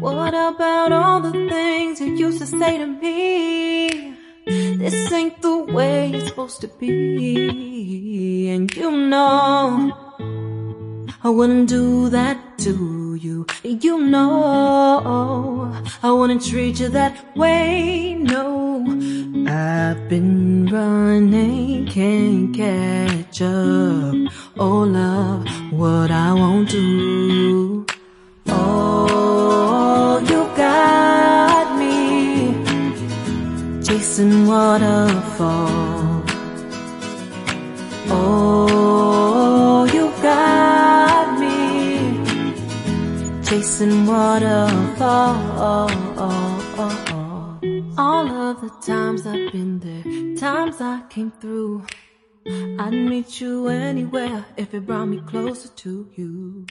What about all the things you used to say to me? This ain't the way it's supposed to be. And you know, I wouldn't do that to you. You know, I wouldn't treat you that way. No, I've been running, can't catch up. Oh, love, what I won't do. Chasing waterfall. Oh, you got me chasing waterfall. All of the times I've been there, times I came through. I'd meet you anywhere if it brought me closer to you.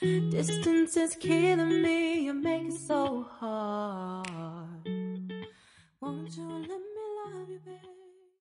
Distance is killing me, you make it so hard. Won't you let me love you, babe?